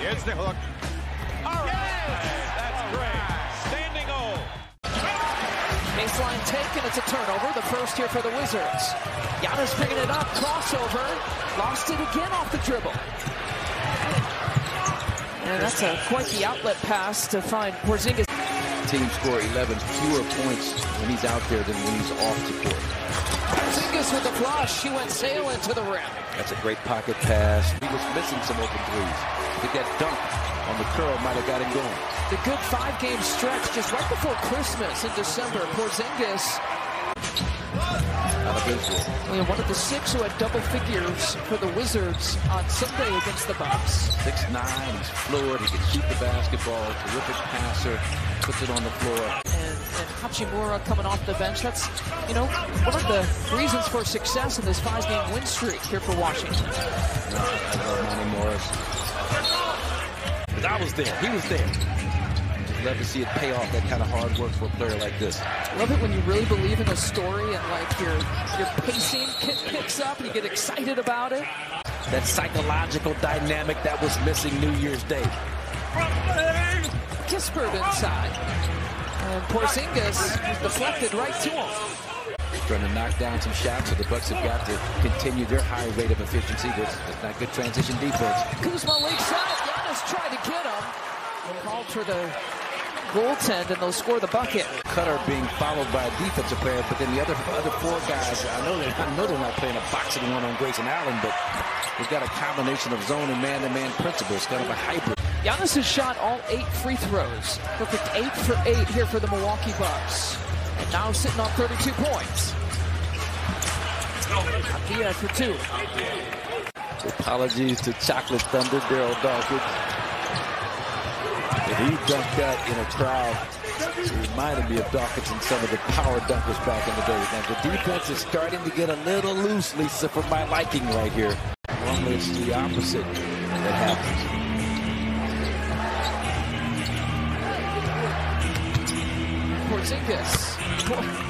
Here's the hook. All right. That's great. Standing O. Baseline take, and it's a turnover. The first here for the Wizards. Giannis bringing it up, crossover. Lost it again off the dribble. And that's a quite the outlet pass to find Porzingis. Team score 11 fewer points when he's out there than when he's off the court. Porzingis with the flush. She went sailing to the rim. That's a great pocket pass. He was missing some open threes. Think that dunk on the curl might have got him going. The good five-game stretch just right before Christmas in December. Porzingis Out of Israel. you one of the six who had double figures for the Wizards on Sunday against the Bucks. Six nine, he's fluid, he can shoot the basketball, terrific passer, puts it on the floor. Hachimura coming off the bench. That's, you know, one of the reasons for success in this five-game win streak here for Washington. I love Monte Morris. I was there, he was there. Just love to see it pay off, that kind of hard work for a player like this. Love it when you really believe in a story and like your your pacing picks up and you get excited about it. That psychological dynamic that was missing New Year's Day. Kispert inside. And Porzingis deflected right to him. Trying to knock down some shots, so the Bucks have got to continue their high rate of efficiency. That's, not good transition defense. Kuzma leaks out. Giannis tried to get him. Called for the goaltend and they'll score the bucket. Cutter being followed by a defensive player, but then the other other four guys, I know they're, I know they're not playing a box-and-one on Grayson Allen, but they've got a combination of zone and man-to-man principles, kind of a hybrid. Giannis has shot all eight free throws. Perfect eight for eight here for the Milwaukee Bucks. And now sitting on 32 points. Dia for two. Apologies to Chocolate Thunder, Darryl Dawkins. And he dunked that in a crowd. It reminded me of Dawkins and some of the power dunkers back in the day. Now the defense is starting to get a little loose, Lisa, for my liking right here. Normally it's the opposite that happens. Porzingis.